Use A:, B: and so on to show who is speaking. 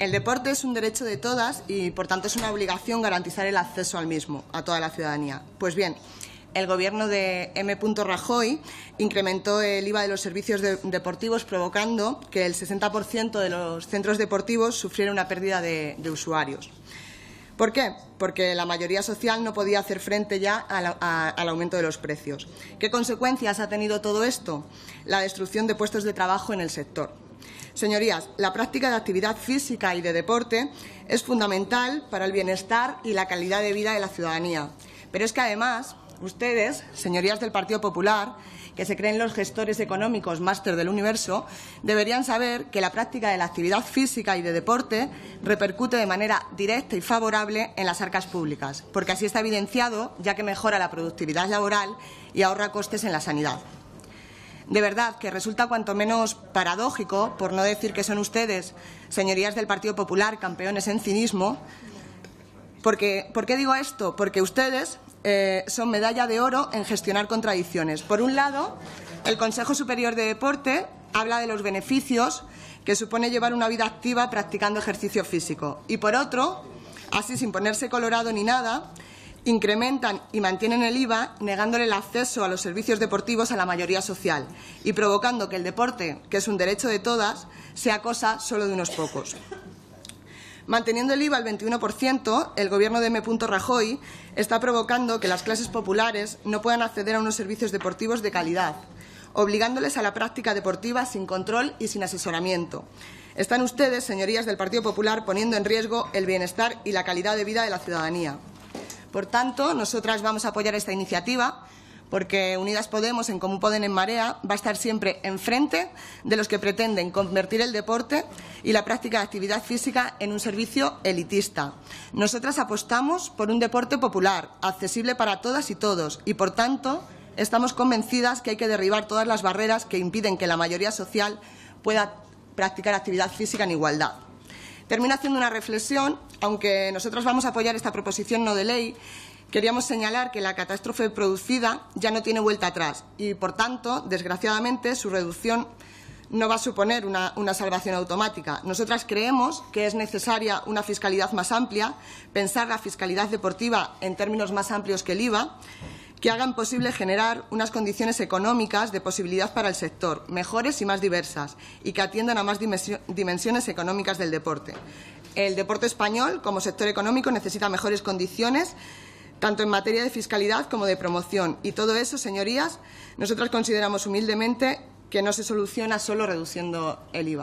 A: El deporte es un derecho de todas y, por tanto, es una obligación garantizar el acceso al mismo a toda la ciudadanía. Pues bien, el gobierno de M. Rajoy incrementó el IVA de los servicios deportivos, provocando que el 60% de los centros deportivos sufriera una pérdida de, usuarios. ¿Por qué? Porque la mayoría social no podía hacer frente ya al aumento de los precios. ¿Qué consecuencias ha tenido todo esto? La destrucción de puestos de trabajo en el sector. Señorías, la práctica de actividad física y de deporte es fundamental para el bienestar y la calidad de vida de la ciudadanía. Pero es que además, ustedes, señorías del Partido Popular, que se creen los gestores económicos máster del universo, deberían saber que la práctica de la actividad física y de deporte repercute de manera directa y favorable en las arcas públicas, porque así está evidenciado, ya que mejora la productividad laboral y ahorra costes en la sanidad de verdad que resulta cuanto menos paradójico, por no decir que son ustedes, señorías del Partido Popular, campeones en cinismo. Porque, ¿Por qué digo esto? Porque ustedes eh, son medalla de oro en gestionar contradicciones. Por un lado, el Consejo Superior de Deporte habla de los beneficios que supone llevar una vida activa practicando ejercicio físico. Y por otro, así sin ponerse colorado ni nada, incrementan y mantienen el IVA negándole el acceso a los servicios deportivos a la mayoría social y provocando que el deporte, que es un derecho de todas, sea cosa solo de unos pocos. Manteniendo el IVA al 21%, el Gobierno de M. Rajoy está provocando que las clases populares no puedan acceder a unos servicios deportivos de calidad, obligándoles a la práctica deportiva sin control y sin asesoramiento. Están ustedes, señorías del Partido Popular, poniendo en riesgo el bienestar y la calidad de vida de la ciudadanía. Por tanto, nosotras vamos a apoyar esta iniciativa porque Unidas Podemos, en Común Poden en Marea, va a estar siempre enfrente de los que pretenden convertir el deporte y la práctica de actividad física en un servicio elitista. Nosotras apostamos por un deporte popular, accesible para todas y todos, y, por tanto, estamos convencidas que hay que derribar todas las barreras que impiden que la mayoría social pueda practicar actividad física en igualdad. Termino haciendo una reflexión, aunque nosotros vamos a apoyar esta proposición no de ley, queríamos señalar que la catástrofe producida ya no tiene vuelta atrás y, por tanto, desgraciadamente, su reducción no va a suponer una, una, salvación automática. Nosotras creemos que es necesaria una fiscalidad más amplia, pensar la fiscalidad deportiva en términos más amplios que el IVA que hagan posible generar unas condiciones económicas de posibilidad para el sector, mejores y más diversas, y que atiendan a más dimensiones económicas del deporte. El deporte español, como sector económico, necesita mejores condiciones tanto en materia de fiscalidad como de promoción. Y todo eso, señorías, nosotros consideramos humildemente que no se soluciona solo reduciendo el IVA.